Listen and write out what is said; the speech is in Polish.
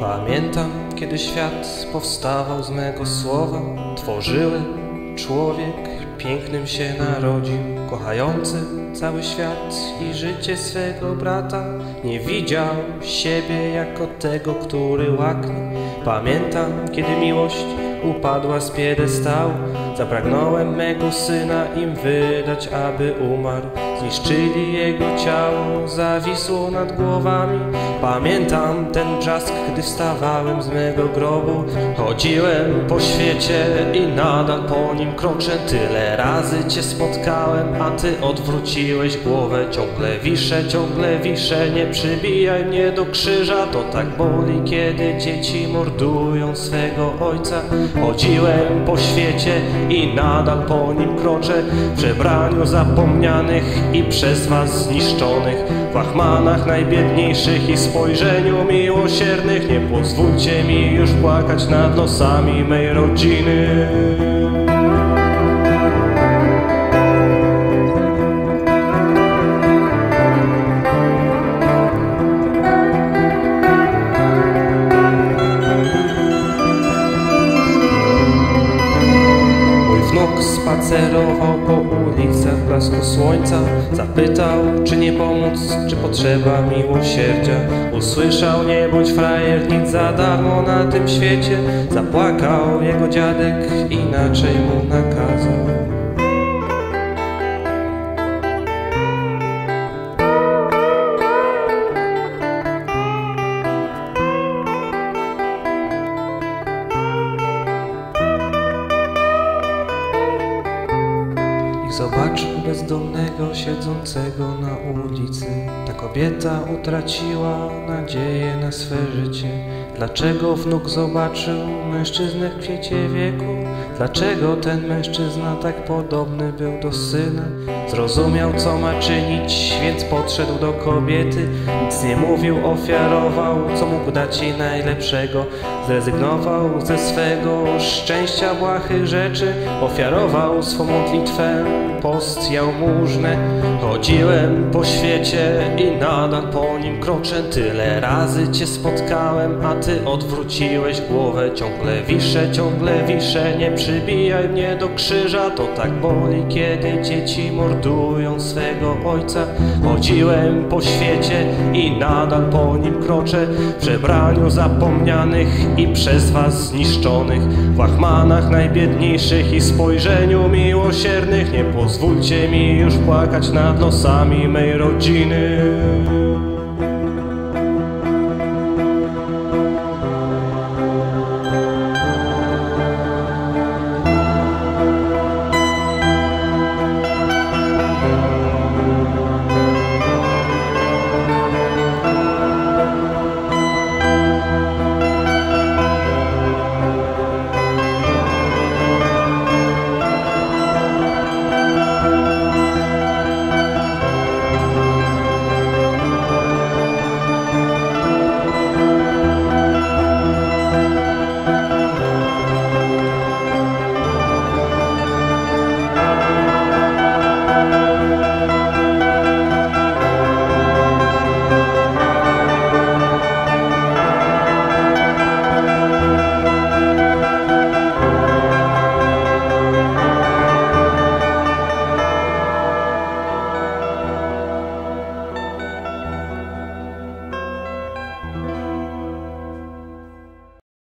Pamiętam, kiedy świat powstawał z mego słowa. Tworzyłem człowiek, pięknym się narodził. Kochający cały świat i życie swego brata. Nie widział siebie jako tego, który łaknie. Pamiętam, kiedy miłość upadła z piedestału. Zapragnąłem mego syna im wydać, aby umarł. Zniszczyli jego ciało, zawisło nad głowami. Pamiętam ten brzask, gdy wstawałem z mego grobu. Chodziłem po świecie i nadal po nim kroczę. Tyle razy cię spotkałem, a ty odwróciłeś głowę. Ciągle wiszę, ciągle wiszę, nie przybijaj mnie do krzyża. To tak boli, kiedy dzieci mordują swego ojca Chodziłem po świecie i nadal po nim kroczę W przebraniu zapomnianych i przez was zniszczonych W łachmanach najbiedniejszych i spojrzeniu miłosiernych. Nie pozwólcie mi już płakać nad losami mej rodziny spacerował po ulicach blasku słońca. Zapytał, czy nie pomóc, czy potrzeba miłosierdzia. Usłyszał, nie bądź frajer, nic za darmo na tym świecie. Zapłakał jego dziadek, inaczej mu nakazał I zobaczył bezdomnego siedzącego na ulicy. Ta kobieta utraciła nadzieję na swe życie. Dlaczego wnuk zobaczył mężczyznę w kwiecie wieku? Dlaczego ten mężczyzna tak podobny był do syna? Zrozumiał, co ma czynić, więc podszedł do kobiety. Nic nie mówił, ofiarował, co mógł dać jej najlepszego. Zrezygnował ze swego szczęścia błahych rzeczy, ofiarował swą modlitwę, post jałmużnę. Chodziłem po świecie i nadal po nim kroczę. Tyle razy cię spotkałem, a ty odwróciłeś głowę. Ciągle wiszę, ciągle wiszę, nie przybijaj mnie do krzyża. To tak boli, kiedy dzieci mordują swego ojca. Chodziłem po świecie i nadal po nim kroczę. W przebraniu zapomnianych i przez was zniszczonych. W łachmanach najbiedniejszych i spojrzeniu miłosiernych. Nie pozwólcie mi już płakać nad losami mej rodziny.